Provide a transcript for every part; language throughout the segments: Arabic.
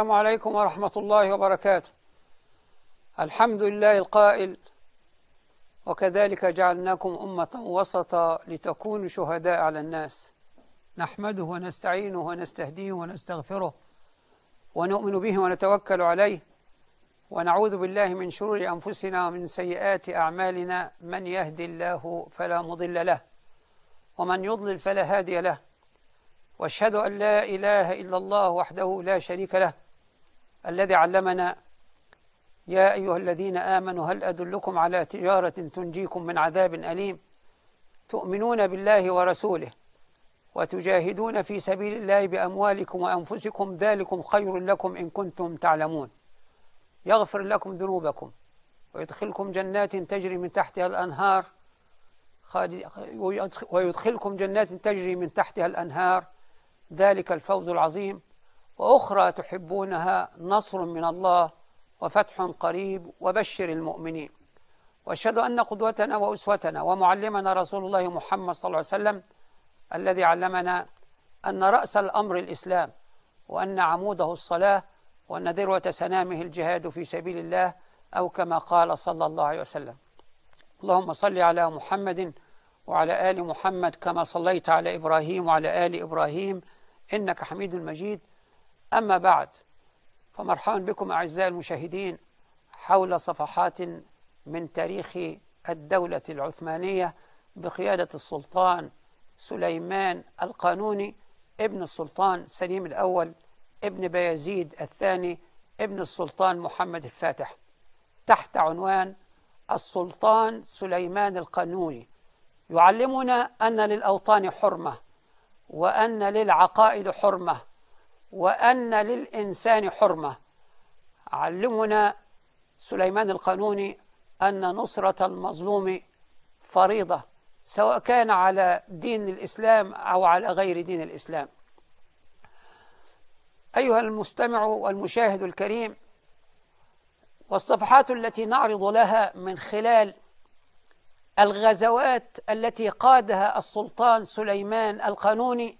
السلام عليكم ورحمة الله وبركاته. الحمد لله القائل وكذلك جعلناكم أمة وسطا لتكونوا شهداء على الناس. نحمده ونستعينه ونستهديه ونستغفره ونؤمن به ونتوكل عليه. ونعوذ بالله من شرور أنفسنا ومن سيئات أعمالنا. من يهدي الله فلا مضل له ومن يضلل فلا هادي له. وأشهد أن لا إله إلا الله وحده لا شريك له. الذي علمنا يا أيها الذين آمنوا هل أدلكم على تجارة تنجيكم من عذاب أليم؟ تؤمنون بالله ورسوله وتجاهدون في سبيل الله بأموالكم وأنفسكم ذلكم خير لكم إن كنتم تعلمون. يغفر لكم ذنوبكم ويدخلكم جنات تجري من تحتها الأنهار. ويدخلكم جنات تجري من تحتها الأنهار. ذلك الفوز العظيم. وأخرى تحبونها نصر من الله وفتح قريب وبشر المؤمنين. وأشهد أن قدوتنا وأسوتنا ومعلمنا رسول الله محمد صلى الله عليه وسلم الذي علمنا أن رأس الأمر الإسلام وأن عموده الصلاة وأن ذروة سنامه الجهاد في سبيل الله أو كما قال صلى الله عليه وسلم. اللهم صل على محمد وعلى آل محمد كما صليت على إبراهيم وعلى آل إبراهيم إنك حميد مجيد. أما بعد فمرحبا بكم أعزائي المشاهدين حول صفحات من تاريخ الدولة العثمانية بقيادة السلطان سليمان القانوني ابن السلطان سليم الأول ابن بايزيد الثاني ابن السلطان محمد الفاتح. تحت عنوان السلطان سليمان القانوني. يعلمنا أن للأوطان حرمة وأن للعقائد حرمة وأن للإنسان حرمة. علمنا سليمان القانوني أن نصرة المظلوم فريضة سواء كان على دين الإسلام أو على غير دين الإسلام. أيها المستمع والمشاهد الكريم والصفحات التي نعرض لها من خلال الغزوات التي قادها السلطان سليمان القانوني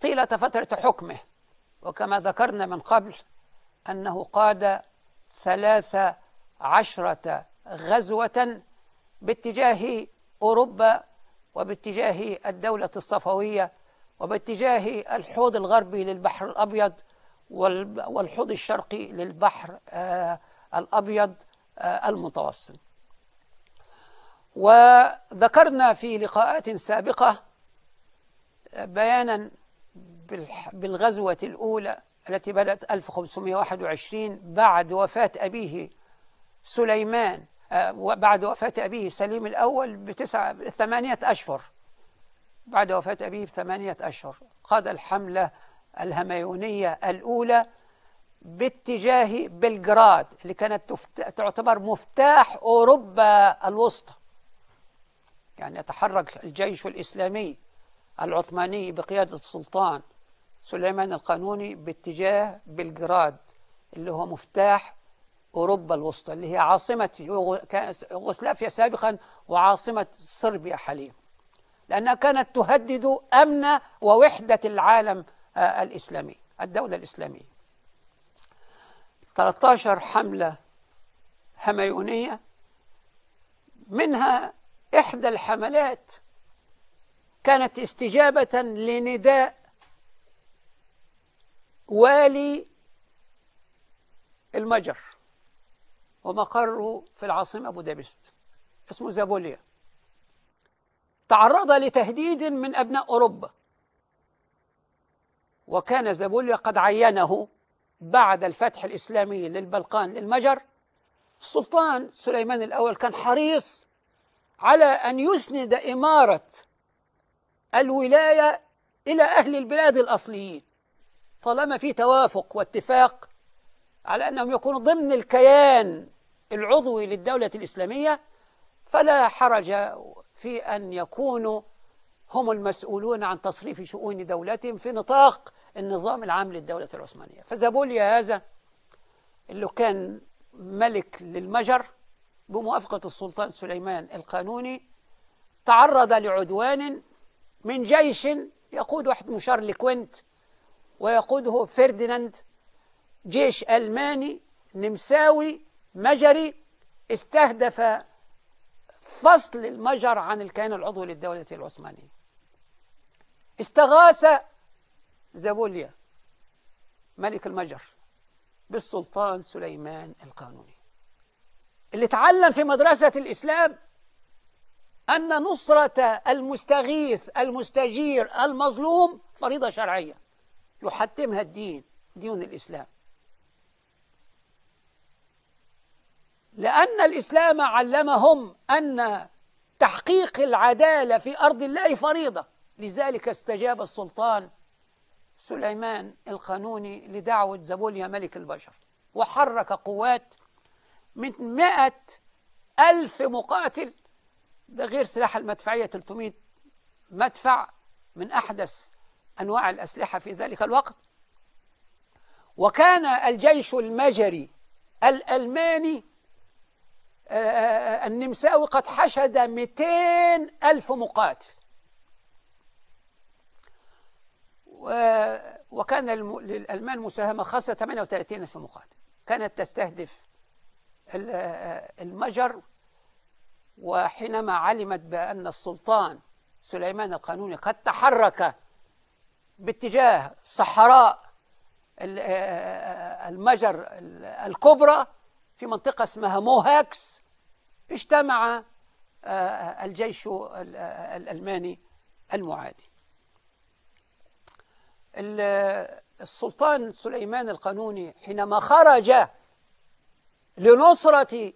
طيلة فترة حكمه. وكما ذكرنا من قبل أنه قاد ثلاث عشرة غزوة باتجاه أوروبا وباتجاه الدولة الصفوية وباتجاه الحوض الغربي للبحر الأبيض والحوض الشرقي للبحر الأبيض المتوسط. وذكرنا في لقاءات سابقة بيانا بالغزوة الأولى التي بدأت 1521 بعد وفاة أبيه سليمان بعد وفاة أبيه سليم الأول بتسعة ثمانية أشهر. بعد وفاة أبيه بثمانية أشهر قاد الحملة الهميونية الأولى باتجاه بلغراد اللي كانت تعتبر مفتاح أوروبا الوسطى. يعني يتحرك الجيش الإسلامي العثماني بقيادة السلطان سليمان القانوني باتجاه بلغراد اللي هو مفتاح أوروبا الوسطى اللي هي عاصمة يوغوسلافيا سابقا وعاصمة صربيا حاليا. لأنها كانت تهدد أمن ووحدة العالم الإسلامي الدولة الإسلامية. 13 حملة هميونية منها إحدى الحملات كانت استجابة لنداء والي المجر ومقره في العاصمة بودابست اسمه زابوليا. تعرض لتهديد من أبناء أوروبا. وكان زابوليا قد عينه بعد الفتح الإسلامي للبلقان للمجر. السلطان سليمان الأول كان حريص على أن يسند إمارة الولاية إلى أهل البلاد الأصليين. طالما في توافق واتفاق على أنهم يكونوا ضمن الكيان العضوي للدولة الإسلامية فلا حرج في أن يكونوا هم المسؤولون عن تصريف شؤون دولتهم في نطاق النظام العام للدولة العثمانية. فزابوليا هذا اللي كان ملك للمجر بموافقة السلطان سليمان القانوني تعرض لعدوان من جيش يقود واحد مشار لكوينت ويقوده فرديناند جيش ألماني نمساوي مجري استهدف فصل المجر عن الكيان العضوي للدولة العثمانية. استغاث زابوليا ملك المجر بالسلطان سليمان القانوني. اللي تعلم في مدرسة الإسلام أن نصرة المستغيث المستجير المظلوم فريضة شرعية. يحتمها الدين دين الإسلام. لأن الإسلام علمهم أن تحقيق العدالة في أرض الله فريضة. لذلك استجاب السلطان سليمان القانوني لدعوة زبوليا ملك البشر وحرك قوات من مئة ألف مقاتل. ده غير سلاح المدفعية 300 مدفع من أحدث أنواع الأسلحة في ذلك الوقت. وكان الجيش المجري الألماني النمساوي قد حشد 200 ألف مقاتل. وكان للألمان مساهمة خاصة 38 ألف مقاتل. كانت تستهدف المجر. وحينما علمت بأن السلطان سليمان القانوني قد تحرك باتجاه صحراء المجر الكبرى في منطقة اسمها موهاكس اجتمع الجيش الألماني المعادي. السلطان سليمان القانوني حينما خرج لنصرة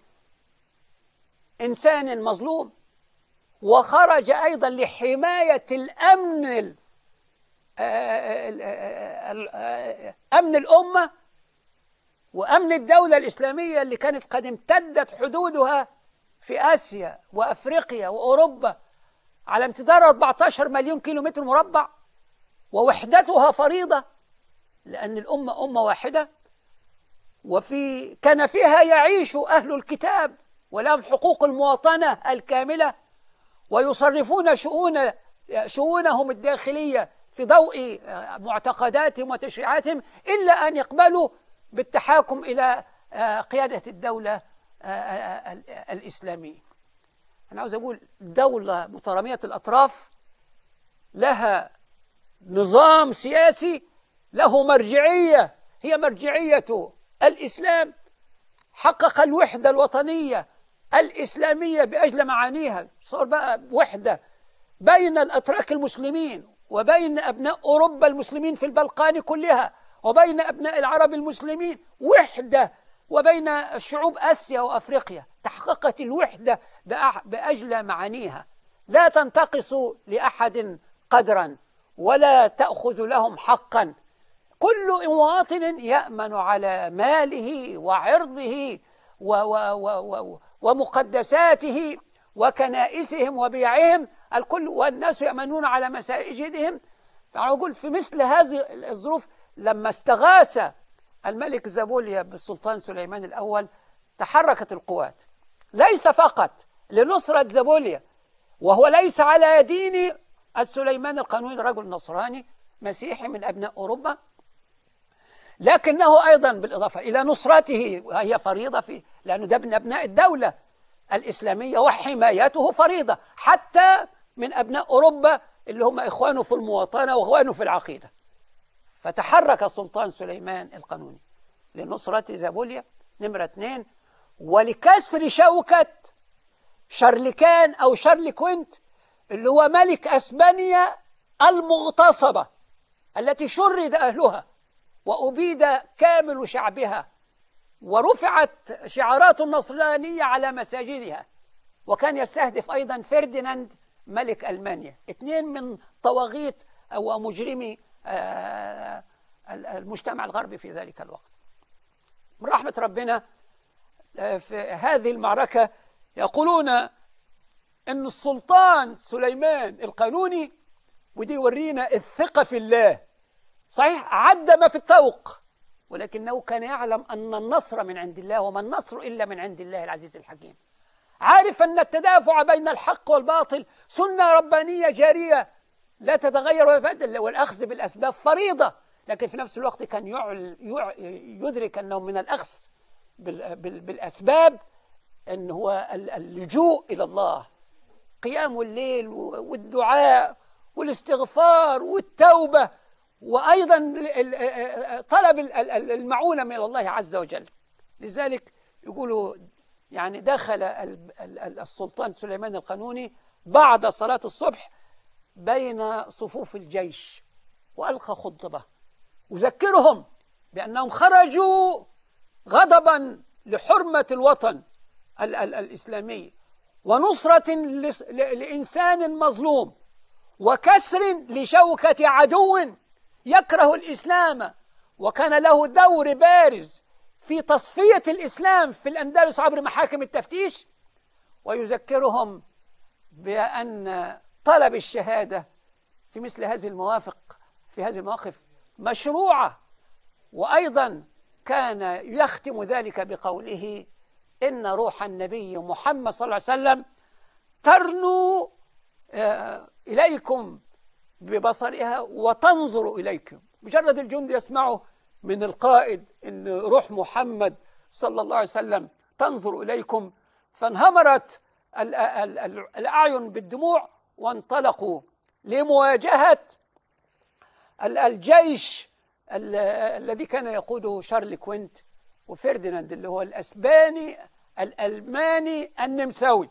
إنسان مظلوم وخرج أيضا لحماية الأمن أمن الأمة وأمن الدولة الإسلامية اللي كانت قد امتدت حدودها في آسيا وأفريقيا وأوروبا على امتداد 14 مليون كيلومتر مربع ووحدتها فريضة لأن الأمة أمة واحدة. وفي كنفها يعيش أهل الكتاب ولهم حقوق المواطنة الكاملة ويصرفون شؤون شؤونهم الداخلية في ضوء معتقداتهم وتشريعاتهم إلا أن يقبلوا بالتحاكم إلى قيادة الدولة الإسلامية. أنا عاوز أقول دولة مترامية الأطراف لها نظام سياسي له مرجعية هي مرجعية الإسلام حقق الوحدة الوطنية الإسلامية بأجل معانيها. صار بقى وحدة بين الأتراك المسلمين. وبين أبناء أوروبا المسلمين في البلقان كلها وبين أبناء العرب المسلمين وحدة وبين شعوب آسيا وأفريقيا تحققت الوحدة بأجل معانيها. لا تنتقص لأحد قدرا ولا تأخذ لهم حقا. كل مواطن يأمن على ماله وعرضه و و ومقدساته وكنائسهم وبيعهم الكل والناس يأمنون على مساجدهم أقول في مثل هذه الظروف لما استغاث الملك زابوليا بالسلطان سليمان الأول تحركت القوات. ليس فقط لنصرة زابوليا وهو ليس على دين السليمان القانوني رجل نصراني مسيحي من أبناء أوروبا لكنه أيضا بالإضافة إلى نصرته وهي فريضة في لأنه ده من أبناء الدولة الإسلامية وحمايته فريضة حتى من أبناء أوروبا اللي هم إخوانه في المواطنة وإخوانه في العقيدة. فتحرك السلطان سليمان القانوني لنصرة زابوليا نمرة اثنين ولكسر شوكة شارلكان أو شارلكوينت اللي هو ملك أسبانيا المغتصبة التي شرد أهلها وأبيد كامل شعبها ورفعت شعارات النصرانية على مساجدها. وكان يستهدف أيضا فرديناند ملك ألمانيا. اثنين من طواغيت أو مجرمي آه، المجتمع الغربي في ذلك الوقت. من رحمة ربنا آه، في هذه المعركة يقولون أن السلطان سليمان القانوني ودي يورينا الثقة في الله. صحيح عد ما في الطوق ولكنه كان يعلم أن النصر من عند الله وما النصر إلا من عند الله العزيز الحكيم. عارف أن التدافع بين الحق والباطل سنة ربانية جارية لا تتغير ويبدل والأخذ بالأسباب فريضة لكن في نفس الوقت كان يدرك أنه من الأخذ بالأسباب أن هو اللجوء إلى الله. قيام الليل والدعاء والاستغفار والتوبة وأيضا طلب المعونة من الله عز وجل. لذلك يقولوا يعني دخل السلطان سليمان القانوني بعد صلاة الصبح بين صفوف الجيش وألقى خطبة. أذكرهم بأنهم خرجوا غضبا لحرمة الوطن الإسلامي ونصرة لإنسان مظلوم وكسر لشوكة عدو يكره الإسلام وكان له دور بارز في تصفية الإسلام في الأندلس عبر محاكم التفتيش ويذكرهم بأن طلب الشهادة في مثل هذه الموافق في هذه المواقف مشروعة وأيضا كان يختم ذلك بقوله إن روح النبي محمد صلى الله عليه وسلم ترنو آه، إليكم ببصرها وتنظر إليكم. مجرد الجند يسمعه من القائد إن روح محمد صلى الله عليه وسلم تنظر إليكم. فانهمرت الأعين بالدموع وانطلقوا لمواجهة الجيش الذي كان يقوده شارل كوينت وفرديناند اللي هو الأسباني الألماني النمساوي.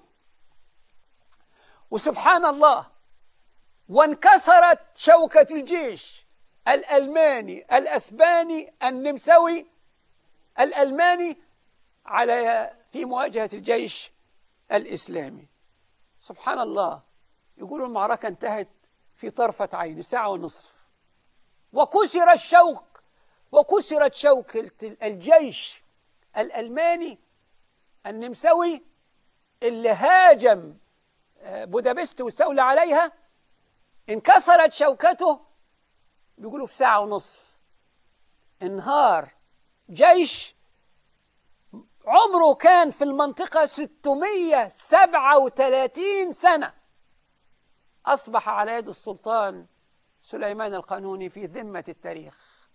وسبحان الله وانكسرت شوكة الجيش. الألماني الأسباني النمساوي الألماني على في مواجهة الجيش الإسلامي. سبحان الله يقولوا المعركة انتهت في طرفة عين ساعة ونصف. وكسر الشوك وكسرت شوكة الجيش الألماني النمساوي اللي هاجم آه، بودابست واستولى عليها انكسرت شوكته بيقولوا في ساعة ونصف انهار. جيش عمره كان في المنطقة 637 سنة. أصبح على يد السلطان سليمان القانوني في ذمة التاريخ.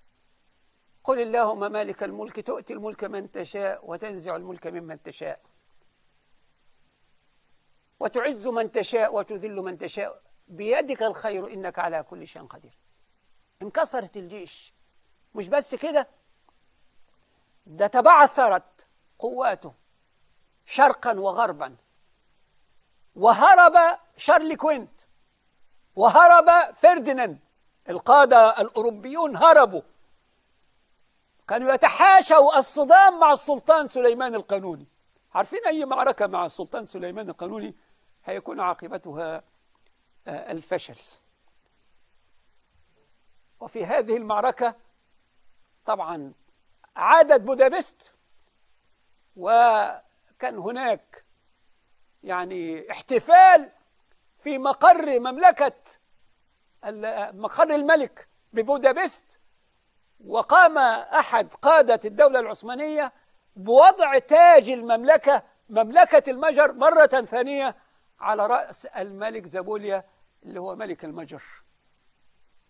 قل اللهم مالك الملك تؤتي الملك من تشاء وتنزع الملك ممن تشاء. وتعز من تشاء وتذل من تشاء. بيدك الخير إنك على كل شيء قدير. انكسرت الجيش. مش بس كده ده تبعثرت قواته شرقا وغربا. وهرب شارل كوينت وهرب فرديناند القادة الأوروبيون هربوا. كانوا يتحاشوا الصدام مع السلطان سليمان القانوني. عارفين أي معركة مع السلطان سليمان القانوني؟ هيكون عاقبتها آه، الفشل. وفي هذه المعركة طبعا عادت بودابست وكان هناك يعني احتفال في مقر مملكة مقر الملك ببودابست وقام أحد قادة الدولة العثمانية بوضع تاج المملكة مملكة المجر مرة ثانية على رأس الملك زابوليا اللي هو ملك المجر.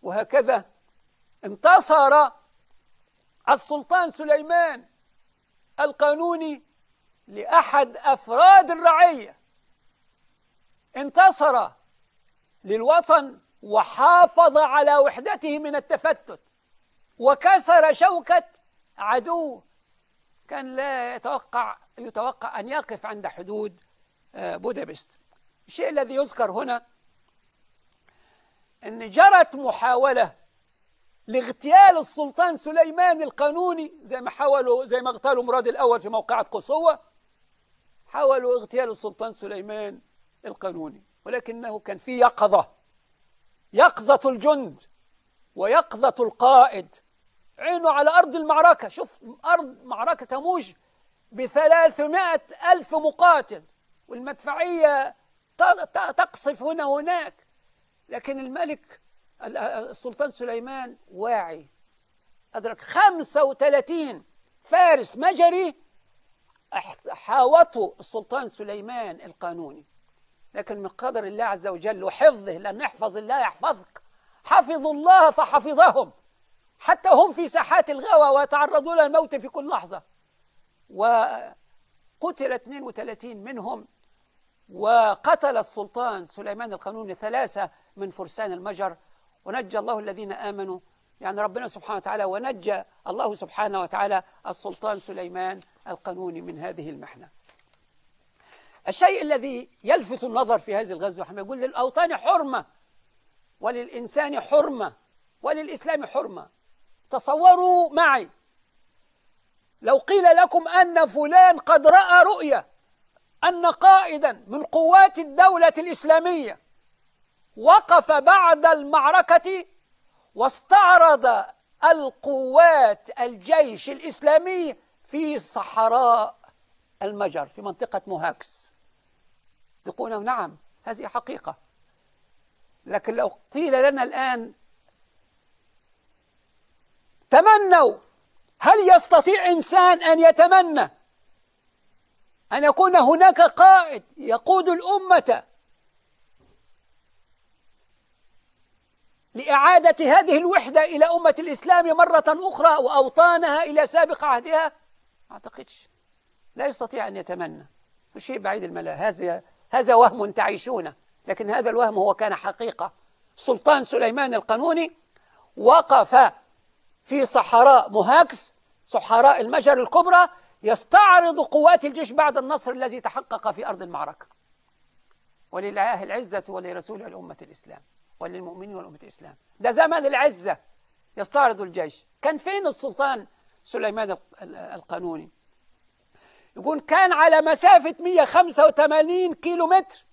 وهكذا انتصر السلطان سليمان القانوني لأحد أفراد الرعية. انتصر للوطن وحافظ على وحدته من التفتت. وكسر شوكة عدو كان لا يتوقع يتوقع أن يقف عند حدود آه، بودابست. الشيء الذي يذكر هنا أن جرت محاولة لاغتيال السلطان سليمان القانوني زي ما حاولوا زي ما اغتالوا مراد الأول في موقعة قصوة حاولوا اغتيال السلطان سليمان القانوني. ولكنه كان في يقظة يقظة الجند ويقظة القائد. عينه على أرض المعركة. شوف أرض معركة تموج بثلاثمائة ألف مقاتل والمدفعية تقصف هنا وهناك. لكن الملك السلطان سليمان واعي. أدرك 35 فارس مجري حاوطوا السلطان سليمان القانوني. لكن من قدر الله عز وجل وحفظه لأن احفظ الله يحفظك. حفظوا الله فحفظهم. حتى هم في ساحات الغوى ويتعرضون للموت في كل لحظة. وقتل 32 منهم وقتل السلطان سليمان القانوني ثلاثة من فرسان المجر. ونجى الله الذين آمنوا. يعني ربنا سبحانه وتعالى ونجى الله سبحانه وتعالى السلطان سليمان القانوني من هذه المحنة. الشيء الذي يلفت النظر في هذه الغزوة إحنا يقول للأوطان حرمة وللإنسان حرمة وللإسلام حرمة. تصوروا معي. لو قيل لكم أن فلان قد رأى رؤية أن قائدا من قوات الدولة الإسلامية وقف بعد المعركة واستعرض القوات الجيش الإسلامي في صحراء المجر في منطقة موهاكس. تقولون نعم هذه حقيقة. لكن لو قيل لنا الآن تمنوا هل يستطيع إنسان أن يتمنى أن يكون هناك قائد يقود الأمة لإعادة هذه الوحدة إلى أمة الإسلام مرة أخرى وأوطانها إلى سابق عهدها؟ ما أعتقدش. لا يستطيع أن يتمنى. شيء بعيد الملا هذا هذا وهم تعيشونه. لكن هذا الوهم هو كان حقيقة. سلطان سليمان القانوني وقف في صحراء مهاكس صحراء المجر الكبرى يستعرض قوات الجيش بعد النصر الذي تحقق في أرض المعركة. ولله العزة ولرسوله الأمة الإسلام. وللمؤمنين والأمة الإسلام. ده زمن العزة يستعرض الجيش. كان فين السلطان سليمان القانوني؟ يقول كان على مسافة 185 كيلو متر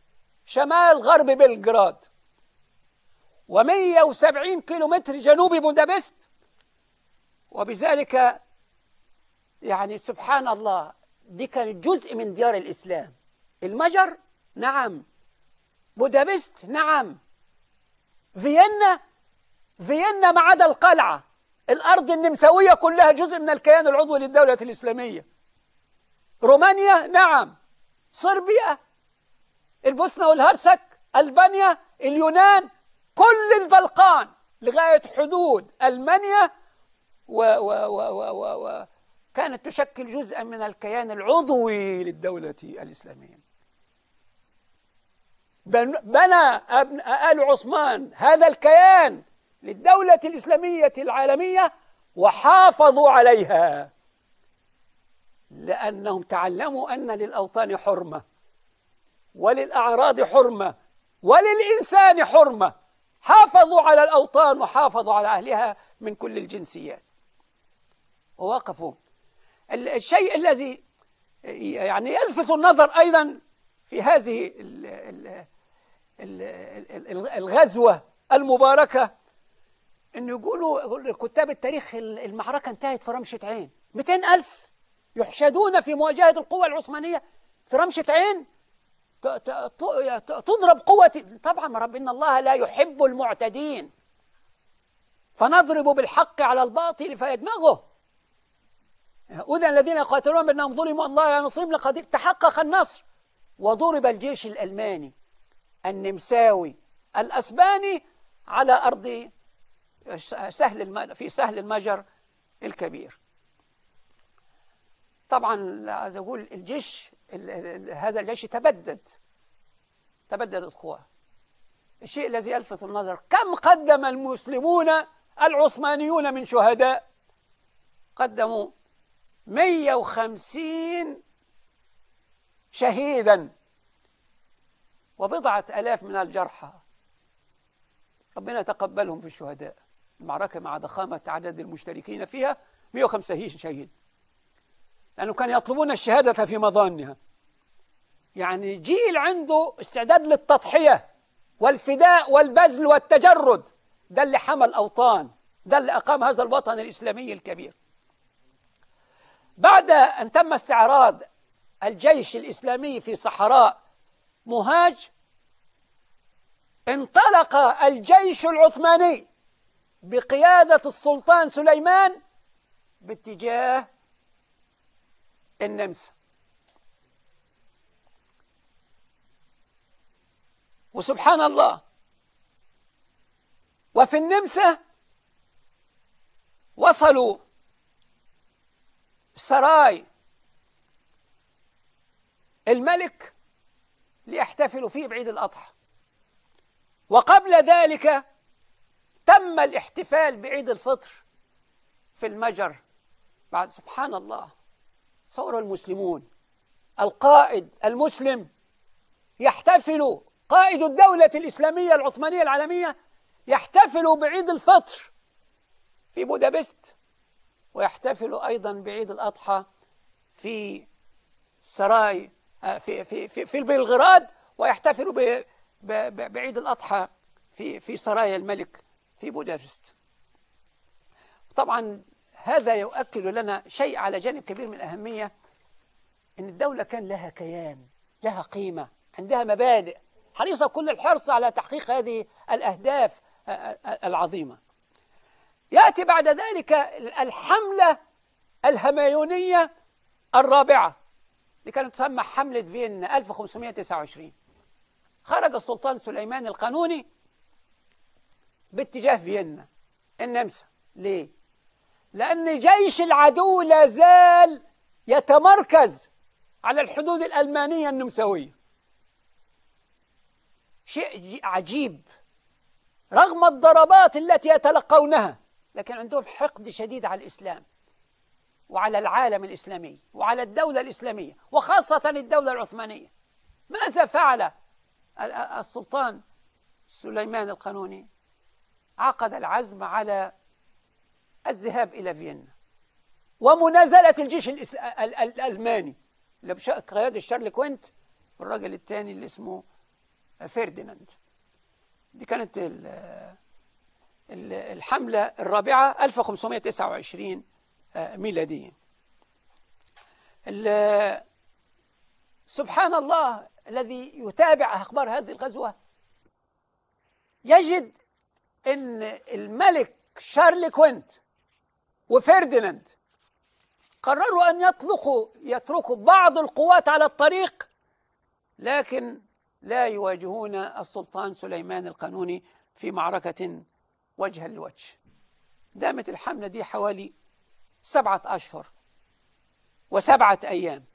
شمال غرب بلغراد و170 كيلو متر جنوب بودابست. وبذلك يعني سبحان الله دي كانت جزء من ديار الإسلام. المجر؟ نعم. بودابست؟ نعم. فيينا فيينا ما عدا القلعة. الأرض النمساوية كلها جزء من الكيان العضوي للدولة الإسلامية. رومانيا نعم. صربيا البوسنة والهرسك ألبانيا اليونان كل البلقان لغاية حدود ألمانيا. و و و و و و كانت تشكل جزءا من الكيان العضوي للدولة الإسلامية. بنى ابن آل عثمان هذا الكيان للدولة الإسلامية العالمية وحافظوا عليها. لأنهم تعلموا أن للأوطان حرمة وللأعراض حرمة وللإنسان حرمة. حافظوا على الأوطان وحافظوا على أهلها من كل الجنسيات. ووقفوا. الشيء الذي يعني يلفت النظر أيضا في هذه الغزوة المباركة أن يقولوا كتاب التاريخ المعركة انتهت في رمشة عين. 200 ألف يحشدون في مواجهة القوة العثمانية في رمشة عين. تضرب قوة طبعا رب إن الله لا يحب المعتدين. فنضرب بالحق على الباطل فيدمغه. أذن الذين يقاتلون بأنهم ظلموا الله ينصرهم لقد تحقق النصر. وضرب الجيش الألماني. النمساوي الأسباني على أرض سهل في سهل المجر الكبير. طبعا عايز أقول الجيش هذا الجيش تبدد تبددت قواه الشيء الذي يلفت النظر كم قدم المسلمون العثمانيون من شهداء؟ قدموا 150 شهيدا. وبضعة ألاف من الجرحى. ربنا يتقبلهم في الشهداء. المعركة مع ضخامة عدد المشتركين فيها 150 شهيد. لأنه كانوا يطلبون الشهادة في مظانها. يعني جيل عنده استعداد للتضحية والفداء والبذل والتجرد. ده اللي حمى الأوطان ده اللي أقام هذا الوطن الإسلامي الكبير. بعد أن تم استعراض الجيش الإسلامي في صحراء مهاج انطلق الجيش العثماني بقيادة السلطان سليمان باتجاه النمسا. وسبحان الله وفي النمسا وصلوا سراي الملك ليحتفلوا فيه بعيد الأضحى. وقبل ذلك تم الاحتفال بعيد الفطر في المجر. بعد سبحان الله صور المسلمون. القائد المسلم يحتفل قائد الدولة الإسلامية العثمانية العالمية يحتفل بعيد الفطر في بودابست ويحتفل أيضا بعيد الأضحى في سراي في في في, في بلغراد ويحتفل بعيد الأضحى في في سرايا الملك في بودابست. طبعا هذا يؤكد لنا شيء على جانب كبير من الأهمية أن الدولة كان لها كيان لها قيمة عندها مبادئ حريصة كل الحرص على تحقيق هذه الأهداف العظيمة. يأتي بعد ذلك الحملة الهمايونية الرابعة اللي كانت تسمى حملة فيينا 1529 خرج السلطان سليمان القانوني باتجاه فيينا. النمسا. ليه؟ لأن جيش العدو لا زال يتمركز على الحدود الألمانية النمساوية. شيء عجيب. رغم الضربات التي يتلقونها لكن عندهم حقد شديد على الإسلام وعلى العالم الإسلامي وعلى الدولة الإسلامية وخاصة الدولة العثمانية. ماذا فعل السلطان سليمان القانوني عقد العزم على الذهاب إلى فيينا ومنازلة الجيش الألماني. اللي بقيادة شارل كوينت والراجل الثاني اللي اسمه فرديناند دي كانت الحملة الرابعة 1529 ميلاديا سبحان الله الذي يتابع أخبار هذه الغزوة يجد أن الملك شارل كوينت وفرديناند قرروا أن يطلقوا يتركوا بعض القوات على الطريق لكن لا يواجهون السلطان سليمان القانوني في معركة وجها لوجه. دامت الحملة دي حوالي سبعة أشهر وسبعة أيام.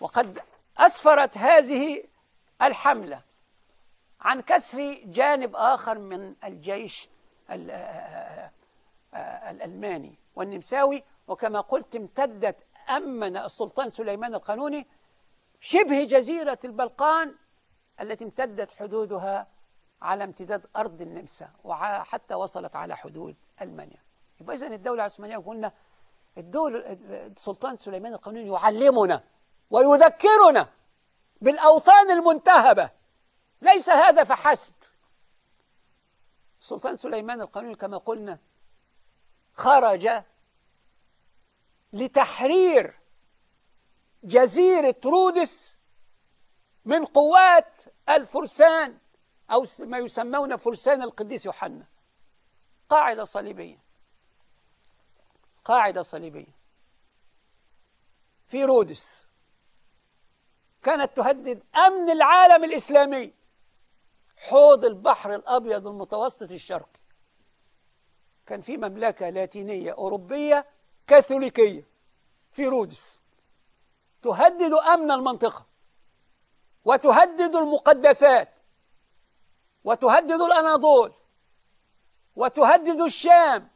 وقد أسفرت هذه الحملة عن كسر جانب آخر من الجيش الألماني والنمساوي. وكما قلت امتدت أمن السلطان سليمان القانوني شبه جزيرة البلقان التي امتدت حدودها على امتداد أرض النمسا وحتى وصلت على حدود ألمانيا. يبقى إذن الدولة العثمانية قلنا الدول السلطان سليمان القانوني يعلمنا ويذكرنا بالأوطان المنتهبة. ليس هذا فحسب. السلطان سليمان القانوني كما قلنا خرج لتحرير جزيرة رودس من قوات الفرسان أو ما يسمون فرسان القديس يوحنا. قاعدة صليبية. قاعدة صليبية. في رودس. كانت تهدد أمن العالم الإسلامي. حوض البحر الأبيض المتوسط الشرقي. كان في مملكة لاتينية أوروبية كاثوليكية في رودس. تهدد أمن المنطقة. وتهدد المقدسات. وتهدد الأناضول. وتهدد الشام.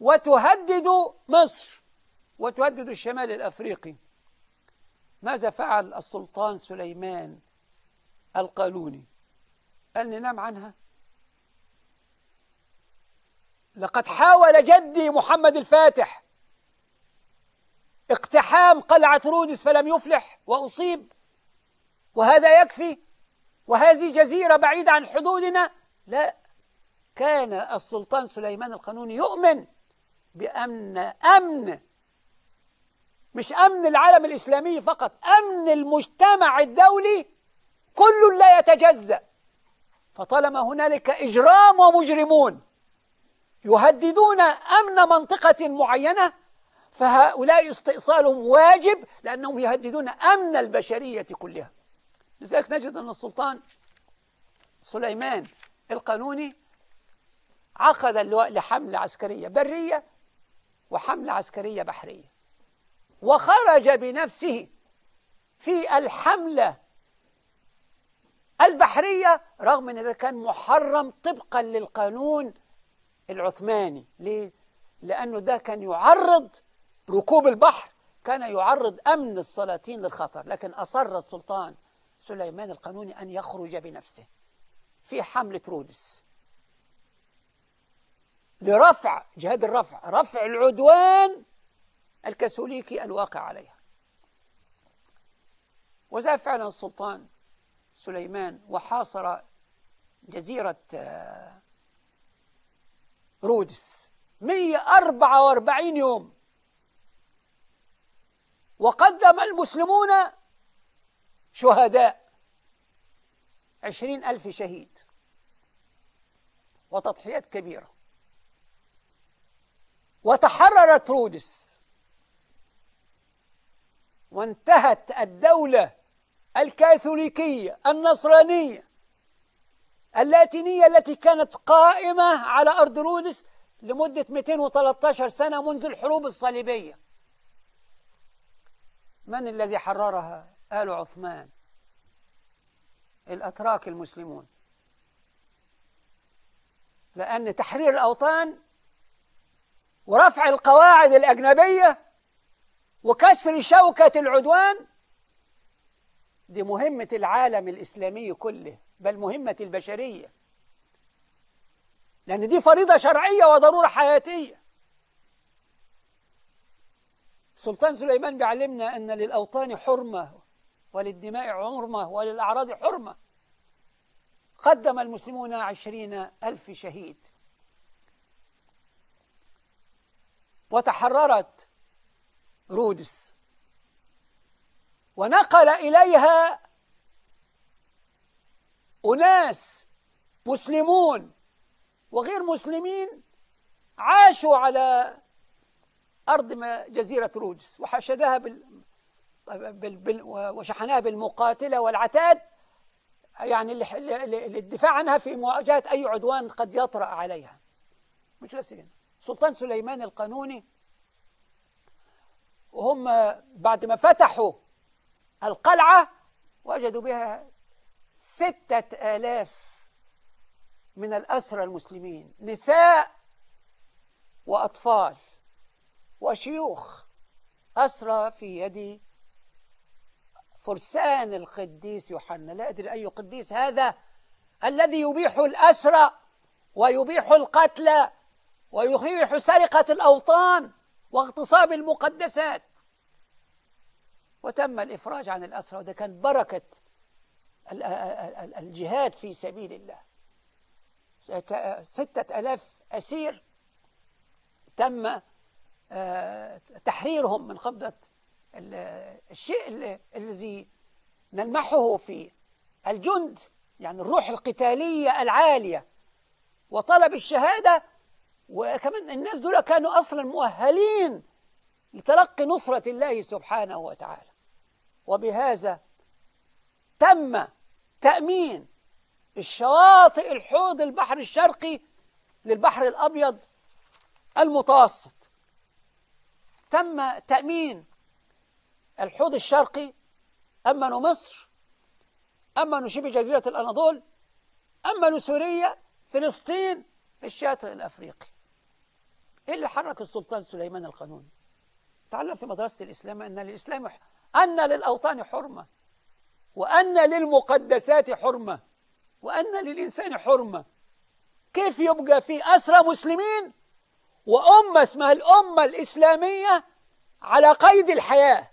وتهدد مصر. وتهدد الشمال الأفريقي. ماذا فعل السلطان سليمان القانوني قال ننام عنها. لقد حاول جدي محمد الفاتح اقتحام قلعة رودس فلم يفلح وأصيب وهذا يكفي وهذه جزيرة بعيدة عن حدودنا. لا كان السلطان سليمان القانوني يؤمن بأمن أمن مش أمن العالم الإسلامي فقط أمن المجتمع الدولي كل لا يتجزأ. فطالما هنالك إجرام ومجرمون يهددون أمن منطقة معينة فهؤلاء استئصالهم واجب لأنهم يهددون أمن البشرية كلها. لذلك نجد أن السلطان سليمان القانوني عقد اللواء لحملة عسكرية برية وحملة عسكرية بحرية. وخرج بنفسه في الحملة البحرية رغم أن ده كان محرم طبقا للقانون العثماني ليه؟ لأنه ده كان يعرض ركوب البحر كان يعرض أمن السلاطين للخطر لكن أصر السلطان سليمان القانوني أن يخرج بنفسه في حملة رودس لرفع جهاد الرفع رفع العدوان الكاثوليكي الواقع عليها. وذا فعلا السلطان سليمان وحاصر جزيرة آه، رودس 144 يوم. وقدم المسلمون شهداء عشرين ألف شهيد وتضحيات كبيرة. وتحررت رودس وانتهت الدولة الكاثوليكية النصرانية اللاتينية التي كانت قائمة على أرض رودس لمدة 213 سنة منذ الحروب الصليبية. من الذي حررها؟ آل عثمان. الأتراك المسلمون. لأن تحرير الأوطان ورفع القواعد الأجنبية وكسر شوكة العدوان دي مهمة العالم الإسلامي كله بل مهمة البشرية. لأن دي فريضة شرعية وضرورة حياتية. سلطان سليمان بيعلمنا أن للأوطان حرمة وللدماء حرمة وللأعراض حرمة. قدم المسلمون عشرين ألف شهيد. وتحررت رودس. ونقل إليها أناس مسلمون وغير مسلمين عاشوا على أرض جزيرة رودس وحشدها بال... بال... بال... وشحنها بالمقاتلة والعتاد يعني للدفاع عنها في مواجهة أي عدوان قد يطرأ عليها. مش بس كده سلطان سليمان القانوني وهم بعد ما فتحوا القلعة وجدوا بها ستة آلاف من الأسرى المسلمين نساء وأطفال وشيوخ. أسرى في يد فرسان القديس يوحنا. لا أدري أي قديس هذا الذي يبيح الأسرى ويبيح القتل ويبيح سرقة الأوطان. واغتصاب المقدسات. وتم الإفراج عن الأسرى وده كان بركة الجهاد في سبيل الله. ستة ألاف أسير تم آه، تحريرهم من قبضة الشيء الذي نلمحه في الجند يعني الروح القتالية العالية. وطلب الشهادة وكمان الناس دول كانوا أصلا مؤهلين لتلقي نصرة الله سبحانه وتعالى. وبهذا تم تأمين الشواطئ الحوض البحر الشرقي للبحر الأبيض المتوسط. تم تأمين الحوض الشرقي أمنوا مصر أمنوا شبه جزيرة الأناضول أمنوا سوريا فلسطين الشاطئ الأفريقي. إيه اللي حرك السلطان سليمان القانوني؟ تعلم في مدرسة الإسلام أن للإسلام أن للأوطان حرمة وأن للمقدسات حرمة وأن للإنسان حرمة. كيف يبقى في أسرى مسلمين وأمة اسمها الأمة الإسلامية على قيد الحياة؟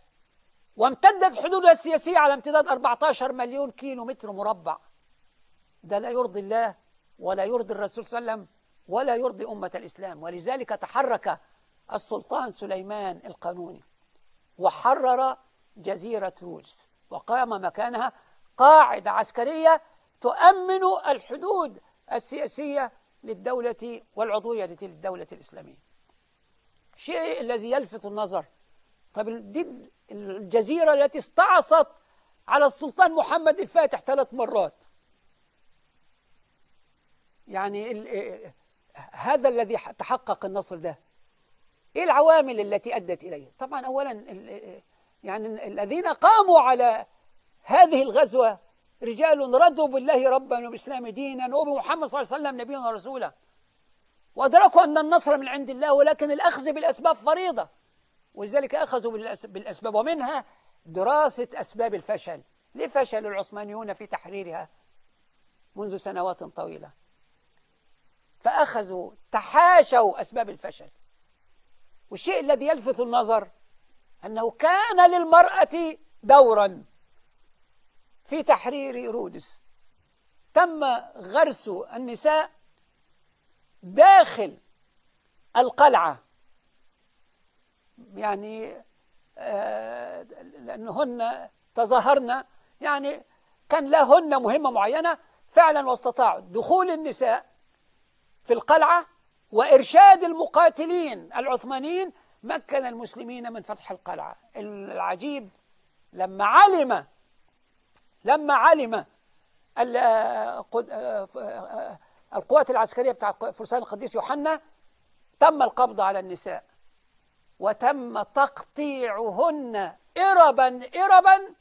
وامتدت حدودها السياسية على امتداد 14 مليون كيلو متر مربع. ده لا يرضي الله ولا يرضي الرسول صلى الله عليه وسلم. ولا يرضي أمة الإسلام. ولذلك تحرك السلطان سليمان القانوني وحرر جزيرة رودس وقام مكانها قاعدة عسكرية تؤمن الحدود السياسية للدولة والعضوية للدولة الإسلامية. الشيء الذي يلفت النظر. طب الجزيرة التي استعصت على السلطان محمد الفاتح ثلاث مرات. يعني هذا الذي تحقق النصر ده. إيه العوامل التي أدت إليه؟ طبعا اولا يعني الذين قاموا على هذه الغزوة رجال رضوا بالله ربا وبالاسلام دينا وبمحمد صلى الله عليه وسلم نبيا ورسولا. وأدركوا أن النصر من عند الله ولكن الأخذ بالأسباب فريضة. ولذلك أخذوا بالأسباب ومنها دراسة أسباب الفشل. ليه فشل العثمانيون في تحريرها منذ سنوات طويلة؟ فأخذوا تحاشوا أسباب الفشل. والشيء الذي يلفت النظر أنه كان للمرأة دورا في تحرير رودس. تم غرس النساء داخل القلعة. يعني آه لأنهن تظاهرن يعني كان لهن مهمة معينة فعلا واستطاعوا دخول النساء في القلعة وإرشاد المقاتلين العثمانيين مكن المسلمين من فتح القلعة. العجيب لما علم لما علم القوات العسكرية بتاع فرسان القديس يوحنا تم القبض على النساء وتم تقطيعهن إربا إربا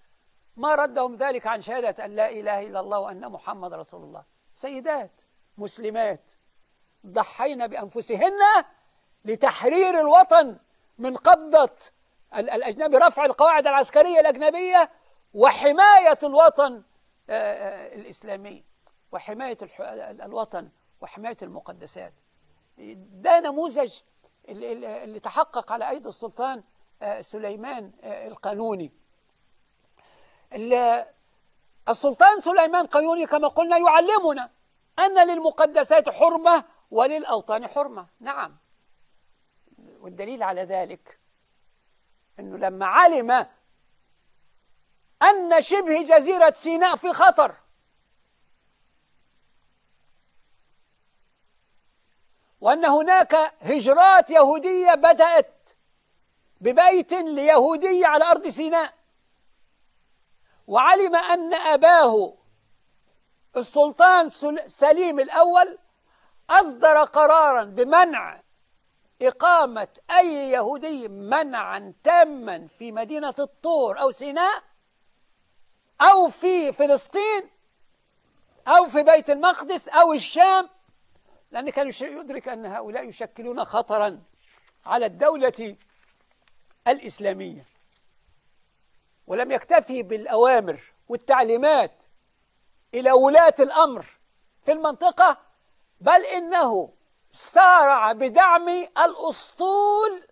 ما ردهم ذلك عن شهادة أن لا إله إلا الله وأن محمد رسول الله. سيدات مسلمات ضحين بأنفسهن لتحرير الوطن من قبضة الأجنبي رفع القواعد العسكرية الأجنبية وحماية الوطن الإسلامي وحماية الوطن وحماية المقدسات. ده نموذج اللي تحقق على أيدي السلطان سليمان القانوني. السلطان سليمان قانوني كما قلنا يعلمنا أن للمقدسات حرمة وللأوطان حرمة. نعم. والدليل على ذلك أنه لما علم أن شبه جزيرة سيناء في خطر وأن هناك هجرات يهودية بدأت ببيت ليهودي على أرض سيناء وعلم أن أباه السلطان سليم الأول أصدر قرارا بمنع إقامة أي يهودي منعا تاما في مدينة الطور أو سيناء أو في فلسطين أو في بيت المقدس أو الشام لأن كان يدرك أن هؤلاء يشكلون خطرا على الدولة الإسلامية. ولم يكتفي بالأوامر والتعليمات إلى ولاة الأمر في المنطقة بل إنه سارع بدعم الأسطول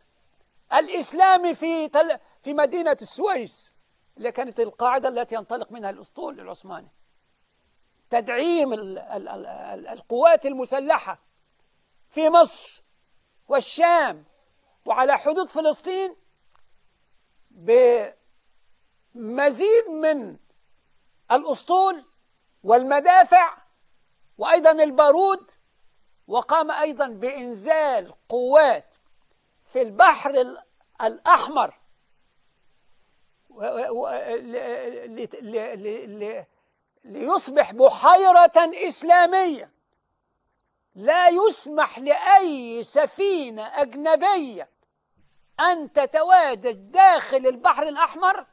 الإسلامي في تل في مدينة السويس اللي كانت القاعدة التي ينطلق منها الأسطول العثماني. تدعيم ال ال ال القوات المسلحة في مصر والشام وعلى حدود فلسطين بمزيد من الأسطول والمدافع وأيضا البارود وقام أيضا بإنزال قوات في البحر الأحمر. ليصبح بحيرة إسلامية. لا يسمح لأي سفينة أجنبية أن تتواجد داخل البحر الأحمر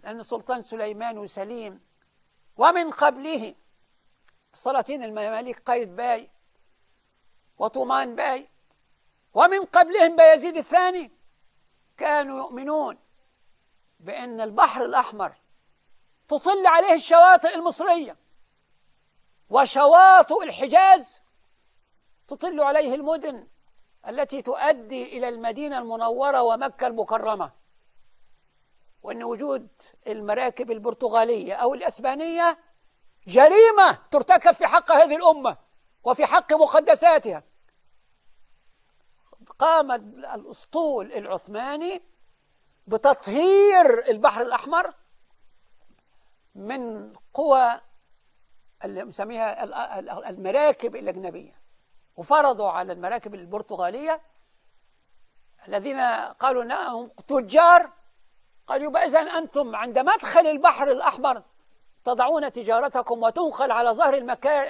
لأن سلطان سليمان وسليم ومن قبله السلاطين المماليك قايد باي وطومان باي. ومن قبلهم بايزيد الثاني. كانوا يؤمنون بأن البحر الأحمر تطل عليه الشواطئ المصرية. وشواطئ الحجاز تطل عليه المدن التي تؤدي إلى المدينة المنورة ومكة المكرمة. وأن وجود المراكب البرتغالية أو الأسبانية جريمة ترتكب في حق هذه الأمة. وفي حق مقدساتها. قام الأسطول العثماني بتطهير البحر الأحمر من قوى اللي مسميها المراكب الأجنبية وفرضوا على المراكب البرتغالية الذين قالوا إنهم تجار. قالوا يبقى إذا أنتم عند مدخل البحر الأحمر تضعون تجارتكم وتنقل على ظهر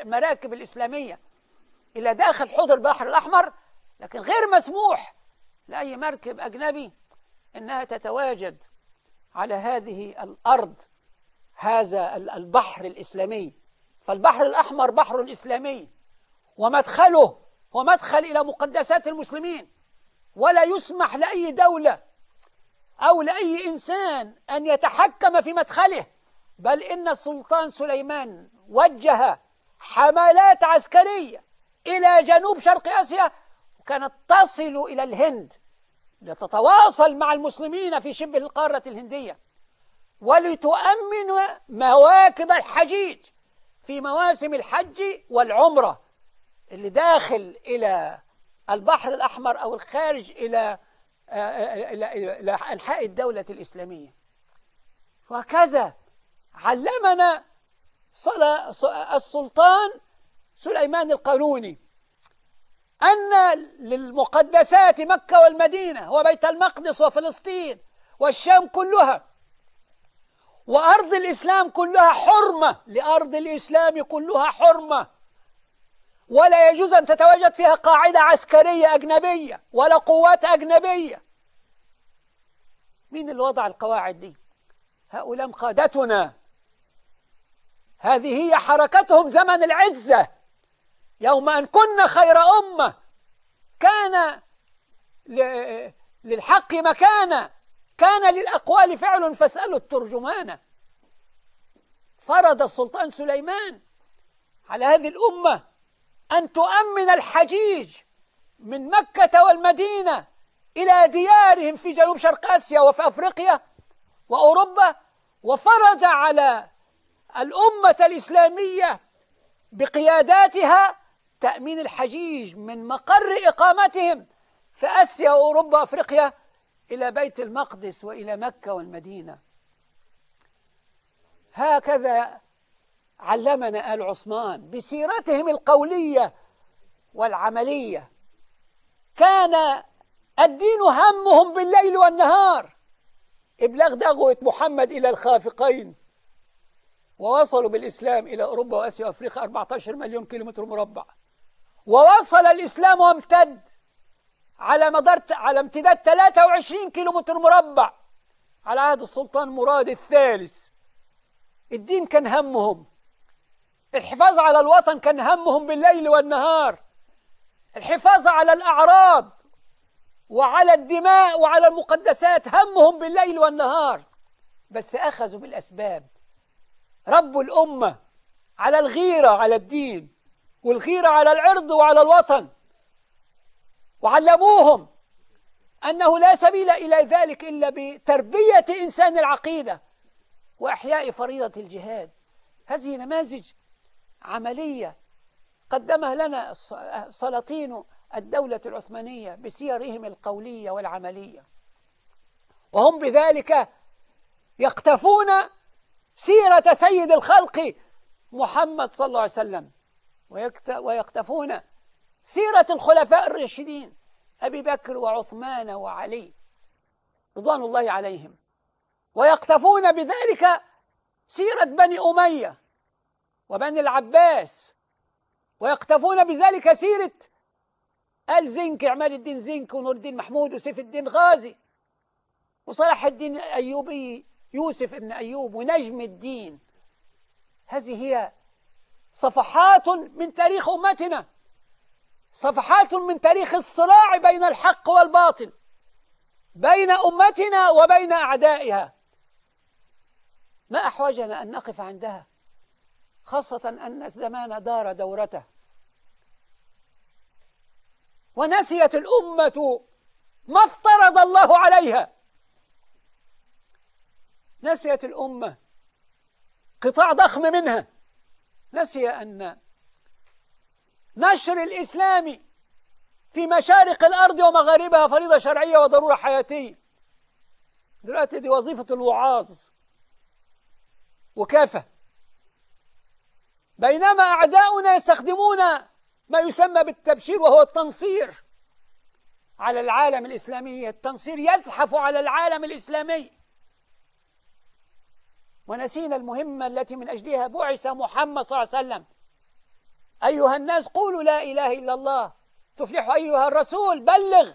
المراكب الإسلامية إلى داخل حوض البحر الأحمر لكن غير مسموح لأي مركب أجنبي أنها تتواجد على هذه الأرض هذا البحر الإسلامي. فالبحر الأحمر بحر إسلامي ومدخله هو مدخل إلى مقدسات المسلمين. ولا يسمح لأي دولة أو لأي إنسان أن يتحكم في مدخله. بل إن السلطان سليمان وجه حملات عسكرية إلى جنوب شرق آسيا وكانت تصل إلى الهند لتتواصل مع المسلمين في شبه القارة الهندية ولتؤمن مواكب الحجيج في مواسم الحج والعمرة اللي داخل إلى البحر الأحمر أو الخارج إلى إلى أنحاء الدولة الإسلامية وهكذا علمنا السلطان سليمان القانوني أن للمقدسات مكة والمدينة وبيت المقدس وفلسطين والشام كلها وأرض الإسلام كلها حرمة لأرض الإسلام كلها حرمة. ولا يجوز أن تتواجد فيها قاعدة عسكرية أجنبية ولا قوات أجنبية. مين اللي وضع القواعد دي هؤلاء قادتنا هذه هي حركتهم زمن العزة. يوم أن كنا خير أمة كان للحق مكانة كان للأقوال فعل فاسألوا الترجمان. فرض السلطان سليمان على هذه الأمة أن تؤمن الحجيج من مكة والمدينة إلى ديارهم في جنوب شرق آسيا وفي أفريقيا وأوروبا وفرض على الأمة الإسلامية بقياداتها تأمين الحجيج من مقر إقامتهم في آسيا وأوروبا وأفريقيا إلى بيت المقدس وإلى مكة والمدينة. هكذا علمنا آل عثمان بسيرتهم القولية والعملية. كان الدين همهم بالليل والنهار. إبلاغ دعوة محمد إلى الخافقين. ووصلوا بالإسلام إلى أوروبا وآسيا وأفريقيا 14 مليون كيلومتر مربع. ووصل الإسلام وامتد على مدار على امتداد 23 كيلومتر مربع. على عهد السلطان مراد الثالث. الدين كان همهم. الحفاظ على الوطن كان همهم بالليل والنهار. الحفاظ على الأعراض وعلى الدماء وعلى المقدسات همهم بالليل والنهار. بس أخذوا بالأسباب. ربوا الأمة على الغيرة على الدين والغيرة على العرض وعلى الوطن. وعلموهم أنه لا سبيل إلى ذلك إلا بتربية إنسان العقيدة وإحياء فريضة الجهاد. هذه نماذج عملية قدمها لنا سلاطين الدولة العثمانية بسيرهم القولية والعملية. وهم بذلك يقتفون سيرة سيد الخلق محمد صلى الله عليه وسلم. ويقتفون سيرة الخلفاء الراشدين أبي بكر وعثمان وعلي رضوان الله عليهم. ويقتفون بذلك سيرة بني أمية وبني العباس. ويقتفون بذلك سيرة آل زنك عماد الدين زنك ونور الدين محمود وسيف الدين غازي وصلاح الدين الأيوبي يوسف ابن أيوب ونجم الدين. هذه هي صفحات من تاريخ أمتنا. صفحات من تاريخ الصراع بين الحق والباطل. بين أمتنا وبين أعدائها. ما أحوجنا أن نقف عندها خاصة أن الزمان دار دورته. ونسيت الأمة ما افترض الله عليها. نسيت الأمة. قطاع ضخم منها. نسي أن نشر الإسلام في مشارق الأرض ومغاربها فريضة شرعية وضرورة حياتية. دلوقتي دي وظيفة الوعاظ. وكافة. بينما أعداؤنا يستخدمون ما يسمى بالتبشير وهو التنصير على العالم الإسلامي. التنصير يزحف على العالم الإسلامي. ونسينا المهمة التي من أجلها بعث محمد صلى الله عليه وسلم. أيها الناس قولوا لا إله إلا الله. تفلح أيها الرسول بلغ.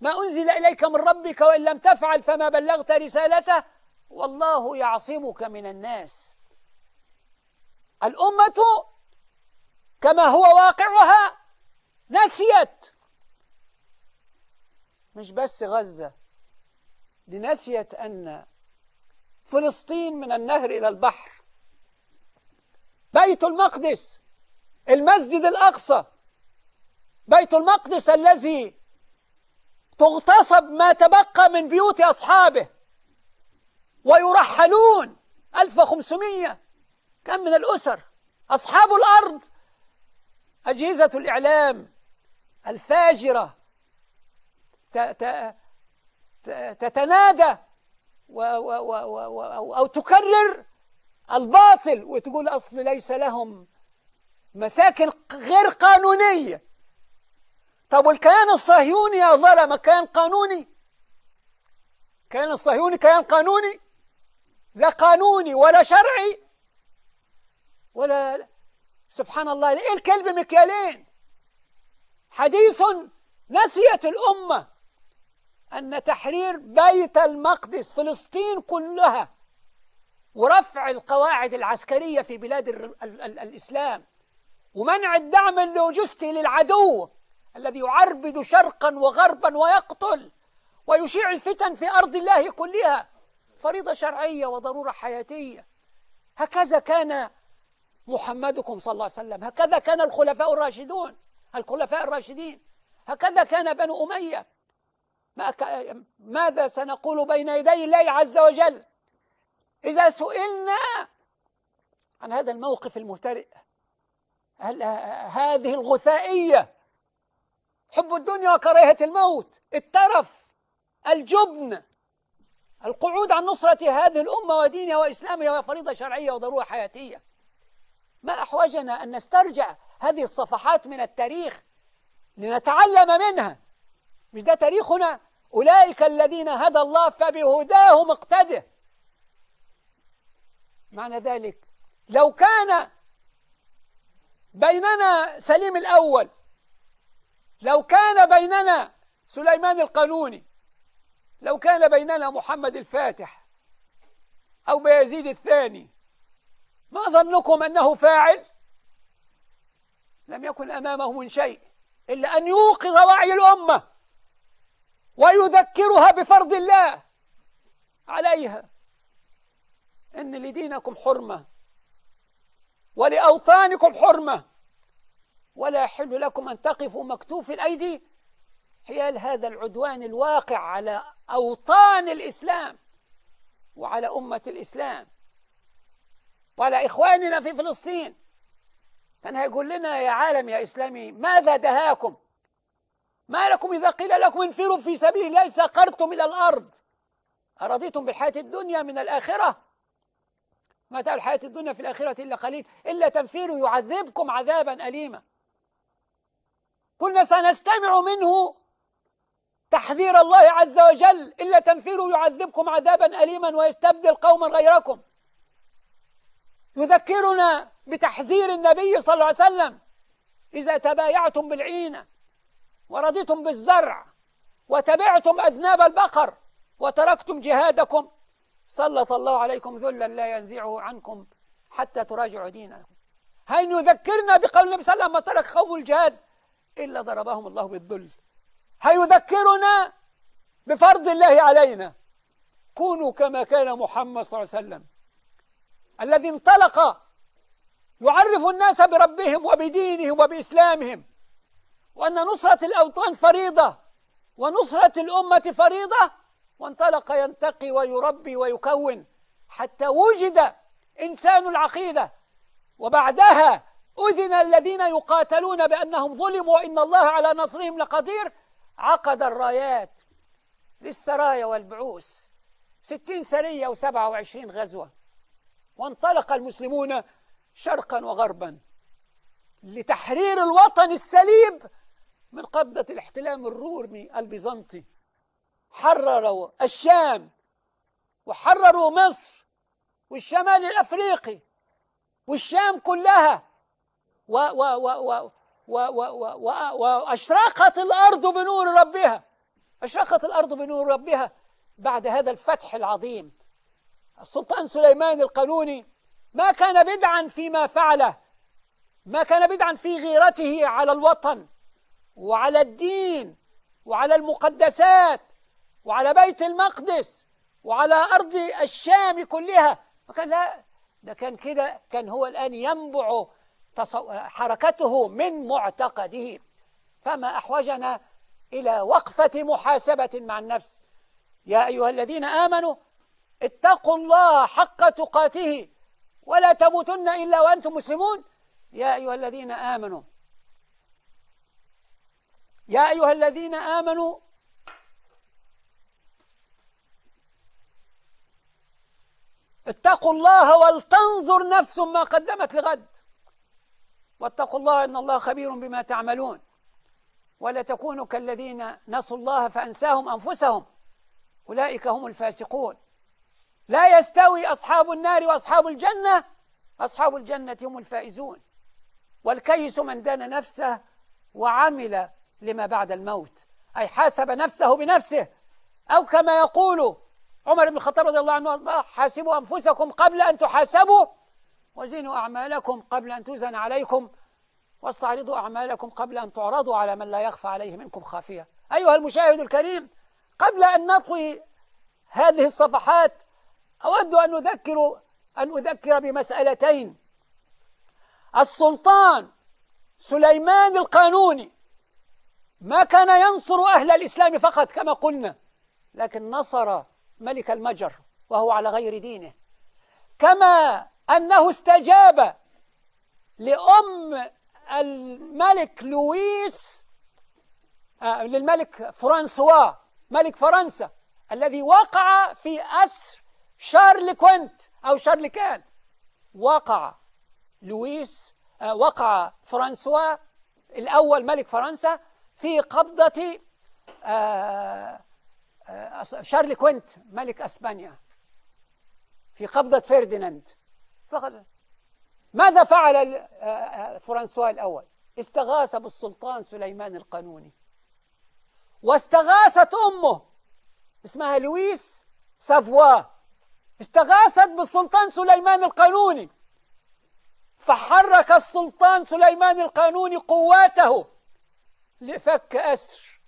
ما أنزل إليك من ربك وإن لم تفعل فما بلغت رسالته. والله يعصمك من الناس. الأمة كما هو واقعها نسيت. مش بس غزة دي نسيت أن فلسطين من النهر إلى البحر. بيت المقدس المسجد الأقصى. بيت المقدس الذي تغتصب ما تبقى من بيوت أصحابه. ويرحلون 1500 كم من الأسر. أصحاب الأرض. أجهزة الإعلام الفاجرة. تتنادى و و و و أو تكرر الباطل وتقول أصل ليس لهم مساكن غير قانونية طب والكيان الصهيوني يا ظلمة كيان قانوني. كيان الصهيوني كيان قانوني؟ لا قانوني ولا شرعي ولا سبحان الله الكلب مكيالين. حديث نسيت الأمة. أن تحرير بيت المقدس فلسطين كلها ورفع القواعد العسكرية في بلاد ال ال ال الإسلام ومنع الدعم اللوجستي للعدو الذي يعربد شرقا وغربا ويقتل ويشيع الفتن في أرض الله كلها فريضة شرعية وضرورة حياتية. هكذا كان محمدكم صلى الله عليه وسلم هكذا كان الخلفاء الراشدون الخلفاء الراشدين هكذا كان بنو أمية. ماذا سنقول بين يدي الله عز وجل؟ إذا سئلنا عن هذا الموقف المهترئ هذه الغثائية حب الدنيا وكراهية الموت الترف الجبن القعود عن نصرة هذه الأمة ودينها وإسلامها وفريضة شرعية وضرورة حياتية. ما أحوجنا أن نسترجع هذه الصفحات من التاريخ لنتعلم منها. مش ده تاريخنا أولئك الذين هدى الله فبهداه مقتده معنى ذلك لو كان بيننا سليم الأول لو كان بيننا سليمان القانوني لو كان بيننا محمد الفاتح أو بيزيد الثاني ما ظنكم أنه فاعل؟ لم يكن أمامه من شيء إلا أن يوقظ وعي الأمة. ويذكرها بفرض الله عليها. إن لدينكم حرمة ولأوطانكم حرمة ولا يحل لكم أن تقفوا مكتوف الأيدي حيال هذا العدوان الواقع على أوطان الإسلام وعلى أمة الإسلام. وعلى إخواننا في فلسطين كان هيقول لنا يا عالم يا إسلامي ماذا دهاكم؟ ما لكم إذا قيل لكم انفروا في سبيل الله سقرتم إلى الأرض. أرضيتم بالحياة الدنيا من الآخرة؟ متاع الحياة الدنيا في الآخرة إلا قليل إلا تنفيروا يعذبكم عذابا أليما. كنا سنستمع منه تحذير الله عز وجل إلا تنفيروا يعذبكم عذابا أليما ويستبدل قوما غيركم. يذكرنا بتحذير النبي صلى الله عليه وسلم إذا تبايعتم بالعينة. ورضيتم بالزرع وتبعتم أذناب البقر وتركتم جهادكم. سلط الله عليكم ذلا لا ينزعه عنكم حتى تراجعوا دينكم. هل يذكرنا بقول النبي صلى الله عليه وسلم ما ترك خوف الجهاد؟ إلا ضربهم الله بالذل. هيذكرنا بفرض الله علينا؟ كونوا كما كان محمد صلى الله عليه وسلم الذي انطلق يعرف الناس بربهم وبدينهم وبإسلامهم. وأن نصرة الأوطان فريضة ونصرة الأمة فريضة وانطلق ينتقي ويربي ويكون. حتى وجد إنسان العقيدة وبعدها أذن الذين يقاتلون بأنهم ظلموا وإن الله على نصرهم لقدير. عقد الرايات للسرايا والبعوث ستين سرية وسبعة وعشرين غزوة. وانطلق المسلمون شرقا وغربا لتحرير الوطن السليب من قبضة الاحتلام الرومي البيزنطي. حرروا الشام وحرروا مصر والشمال الأفريقي والشام كلها و و و و و و و وأشرقت الأرض بنور ربها. أشرقت الأرض بنور ربها بعد هذا الفتح العظيم. السلطان سليمان القانوني ما كان بدعا فيما فعله ما كان بدعا في غيرته على الوطن. وعلى الدين وعلى المقدسات وعلى بيت المقدس وعلى أرض الشام كلها. فكان لا ده كان كده كان هو الآن ينبع حركته من معتقده. فما أحوجنا إلى وقفة محاسبة مع النفس. يا أيها الذين آمنوا اتقوا الله حق تقاته ولا تموتن إلا وأنتم مسلمون. يا أيها الذين آمنوا يا أيها الذين آمنوا اتقوا الله ولتنظر نفس ما قدمت لغد. واتقوا الله إن الله خبير بما تعملون. ولا تكونوا كالذين نسوا الله فأنساهم أنفسهم. أولئك هم الفاسقون. لا يستوي أصحاب النار وأصحاب الجنة. أصحاب الجنة هم الفائزون. والكيس من دان نفسه وعمل لما بعد الموت. أي حاسب نفسه بنفسه. أو كما يقول عمر بن الخطاب رضي الله عنه حاسبوا أنفسكم قبل أن تحاسبوا وزنوا أعمالكم قبل أن توزن عليكم واستعرضوا أعمالكم قبل أن تعرضوا على من لا يخفى عليه منكم خافية. أيها المشاهد الكريم قبل أن نطوي هذه الصفحات أود أن أذكر أن أذكر بمسألتين. السلطان سليمان القانوني ما كان ينصر أهل الإسلام فقط كما قلنا لكن نصر ملك المجر وهو على غير دينه. كما أنه استجاب لأم الملك لويس آه للملك فرانسوا ملك فرنسا الذي وقع في أسر شارل كونت أو شارل كان. وقع لويس آه وقع فرانسوا الأول ملك فرنسا في قبضة آه شارل كوينت ملك أسبانيا. في قبضة فرديناند فقط ماذا فعل فرانسوا الأول؟ استغاث بالسلطان سليمان القانوني. واستغاثت أمه اسمها لويس سافوا. استغاثت بالسلطان سليمان القانوني. فحرك السلطان سليمان القانوني قواته. لفك أسر.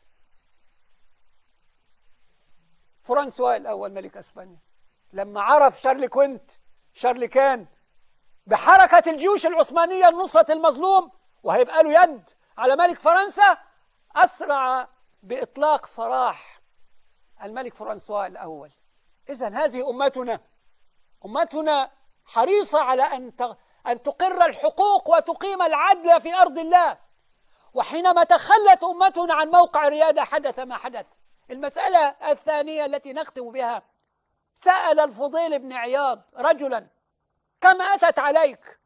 فرانسوا الأول ملك أسبانيا. لما عرف شارل كوينت شارل كان بحركة الجيوش العثمانية لنصرة المظلوم وهيبقى له يد على ملك فرنسا أسرع بإطلاق سراح الملك فرانسوا الأول. إذا هذه أمتنا أمتنا حريصة على أن أن تقر الحقوق وتقيم العدل في أرض الله. وحينما تخلت أمتنا عن موقع الريادة حدث ما حدث. المسألة الثانية التي نختم بها سأل الفضيل بن عياض رجلا كم أتت عليك؟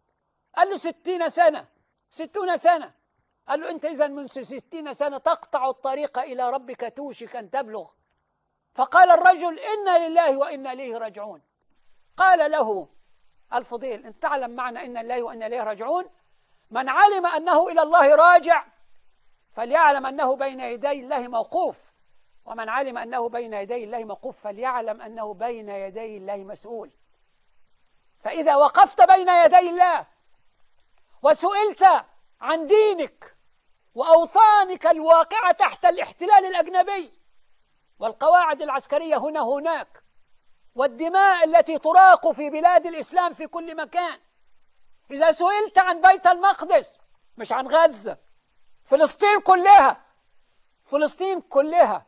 قال له ستين سنة ستون سنة. قال له أنت إذا من ستين سنة تقطع الطريق إلى ربك توشك أن تبلغ. فقال الرجل إنا لله وإنا إليه راجعون. قال له الفضيل أن تعلم معنى إنا لله وإنا إليه راجعون من علم أنه إلى الله راجع فليعلم أنه بين يدي الله موقوف. ومن علم أنه بين يدي الله موقوف فليعلم أنه بين يدي الله مسؤول. فإذا وقفت بين يدي الله وسئلت عن دينك وأوطانك الواقعة تحت الاحتلال الأجنبي والقواعد العسكرية هنا هناك والدماء التي تراق في بلاد الإسلام في كل مكان. إذا سئلت عن بيت المقدس مش عن غزة فلسطين كلها فلسطين كلها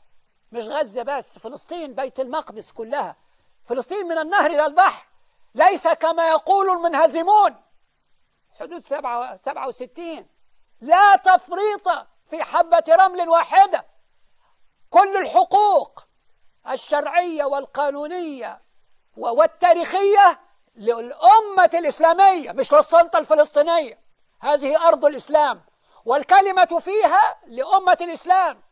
مش غزة بس فلسطين بيت المقدس كلها. فلسطين من النهر إلى البحر ليس كما يقول المنهزمون. حدود سبعة, سبعة وستين. لا تفريط في حبة رمل واحدة. كل الحقوق الشرعية والقانونية والتاريخية للأمة الإسلامية مش للسلطة الفلسطينية. هذه أرض الإسلام. والكلمة فيها لأمة الإسلام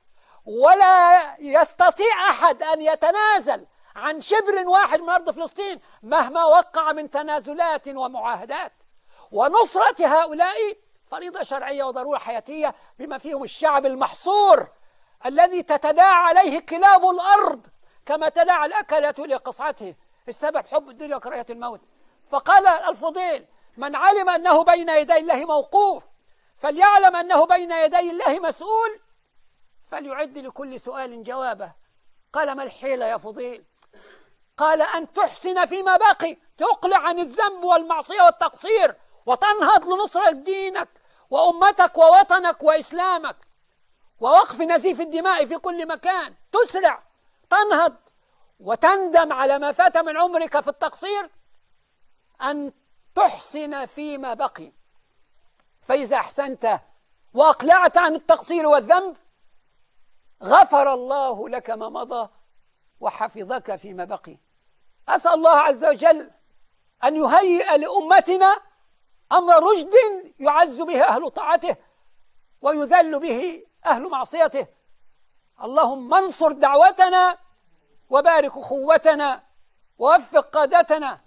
ولا يستطيع أحد أن يتنازل عن شبر واحد من أرض فلسطين مهما وقع من تنازلات ومعاهدات. ونصرة هؤلاء فريضة شرعية وضرورة حياتية بما فيهم الشعب المحصور الذي تتداعى عليه كلاب الأرض كما تداعى الأكلة لقصعته السبب حب الدنيا وكراهية الموت. فقال الفضيل من علم أنه بين يدي الله موقوف فليعلم أنه بين يدي الله مسؤول. فليعد لكل سؤال جوابه. قال ما الحيلة يا فضيل؟ قال أن تحسن فيما بقي تقلع عن الذنب والمعصية والتقصير وتنهض لنصرة دينك وأمتك ووطنك وإسلامك. ووقف نزيف الدماء في كل مكان تسرع تنهض وتندم على ما فات من عمرك في التقصير. أن تحسن فيما بقي. فإذا أحسنت وأقلعت عن التقصير والذنب غفر الله لك ما مضى وحفظك فيما بقي. أسأل الله عز وجل أن يهيئ لأمتنا أمر رشد يعز به أهل طاعته ويذل به أهل معصيته. اللهم انصر دعوتنا وبارك أخوتنا ووفق قادتنا.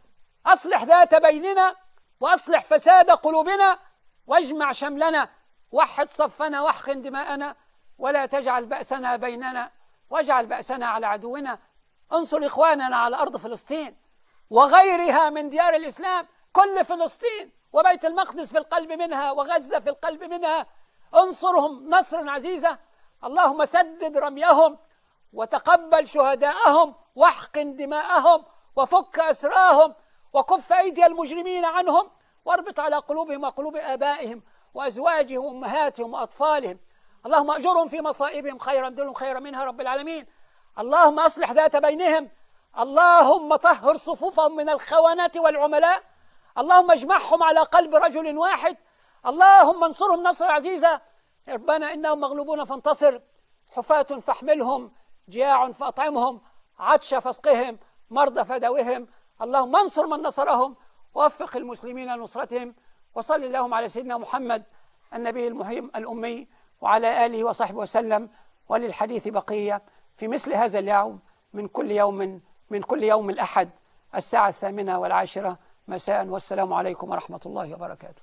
أصلح ذات بيننا وأصلح فساد قلوبنا واجمع شملنا وحد صفنا واحقن دماءنا ولا تجعل بأسنا بيننا واجعل بأسنا على عدونا. انصر إخواننا على أرض فلسطين وغيرها من ديار الإسلام كل فلسطين وبيت المقدس في القلب منها وغزة في القلب منها. انصرهم نصرا عزيزا. اللهم سدد رميهم وتقبل شهداءهم واحقن دماءهم وفك أسراهم وكف أيدي المجرمين عنهم واربط على قلوبهم وقلوب آبائهم وأزواجهم وأمهاتهم وأطفالهم. اللهم أجرهم في مصائبهم خيرا دلهم خيرا منها رب العالمين. اللهم أصلح ذات بينهم. اللهم طهر صفوفهم من الخونة والعملاء. اللهم اجمعهم على قلب رجل واحد. اللهم انصرهم نصر عزيزا. ربنا إنهم مغلوبون فانتصر. حفاة فاحملهم جياع فأطعمهم عطش فاسقهم مرضى فداوهم اللهم انصر من نصرهم. ووفق المسلمين لنصرتهم وصل اللهم على سيدنا محمد النبي المهم الأمي وعلى آله وصحبه وسلم وللحديث بقية. في مثل هذا اليوم من كل يوم من كل يوم الأحد الساعة الثامنة والعاشرة. مساء والسلام عليكم ورحمة الله وبركاته.